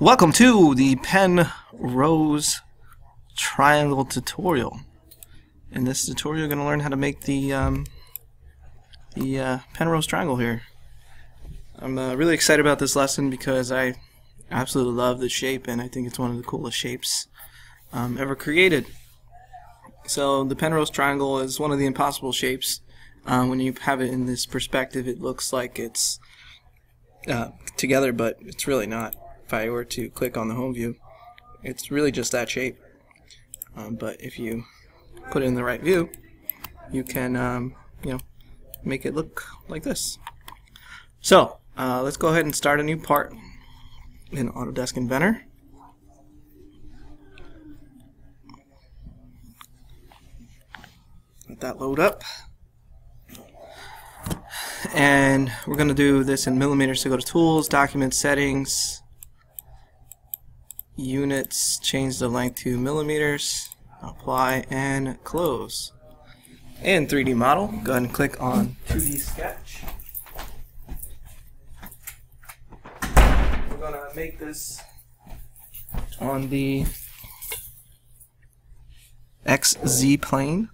Welcome to the Penrose Triangle tutorial. In this tutorial, you're going to learn how to make the um, the uh, Penrose Triangle here. I'm uh, really excited about this lesson because I absolutely love the shape and I think it's one of the coolest shapes um, ever created. So the Penrose Triangle is one of the impossible shapes. Uh, when you have it in this perspective, it looks like it's uh, together, but it's really not. If I were to click on the home view, it's really just that shape. Um, but if you put it in the right view, you can, um, you know, make it look like this. So uh, let's go ahead and start a new part in Autodesk Inventor. Let that load up and we're going to do this in millimeters so go to tools document settings units change the length to millimeters apply and close. And 3D model go ahead and click on 2D sketch. We're to make this on the XZ plane.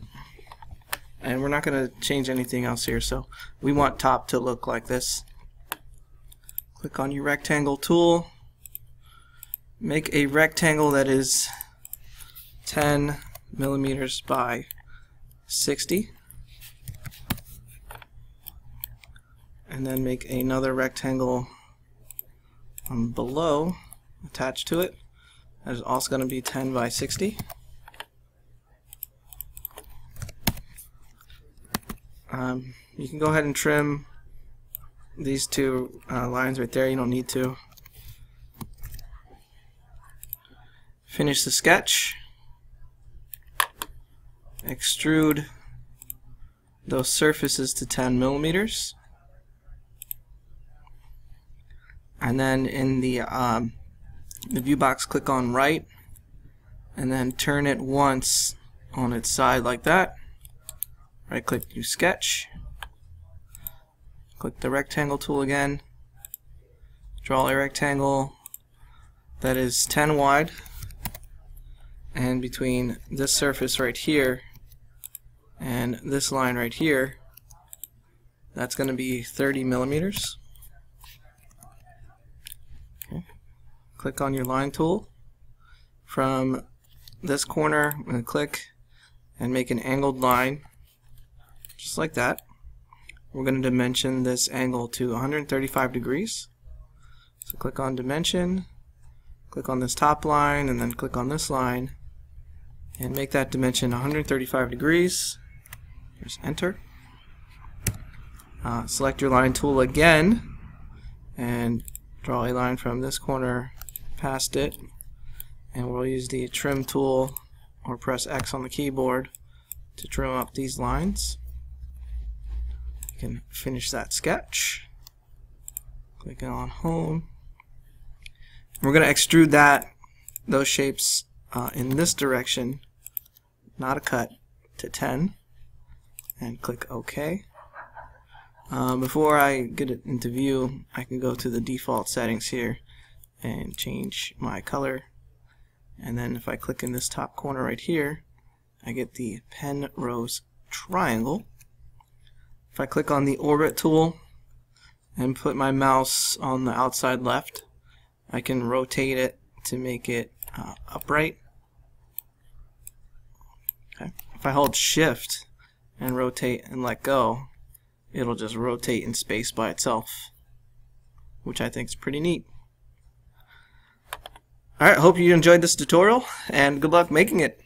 And we're not going to change anything else here so we want top to look like this. Click on your rectangle tool make a rectangle that is 10 millimeters by 60 and then make another rectangle um, below attached to it that is also going to be 10 by 60 Um, you can go ahead and trim these two uh, lines right there. You don't need to. Finish the sketch. Extrude those surfaces to 10 millimeters. And then in the, um, the view box, click on right and then turn it once on its side like that right click new sketch click the rectangle tool again draw a rectangle that is 10 wide and between this surface right here and this line right here that's going to be 30 millimeters okay. click on your line tool from this corner I'm going to click and make an angled line just like that. We're going to dimension this angle to 135 degrees. So click on dimension, click on this top line, and then click on this line, and make that dimension 135 degrees. Just enter. Uh, select your line tool again, and draw a line from this corner past it. And we'll use the trim tool or press X on the keyboard to trim up these lines You can finish that sketch. Clicking on home. We're going to extrude that, those shapes uh, in this direction, not a cut, to 10. And click OK. Um, before I get it into view, I can go to the default settings here and change my color. And then if I click in this top corner right here, I get the Penrose triangle. If I click on the orbit tool and put my mouse on the outside left, I can rotate it to make it uh, upright. If I hold shift and rotate and let go, it'll just rotate in space by itself, which I think is pretty neat. Alright, hope you enjoyed this tutorial, and good luck making it.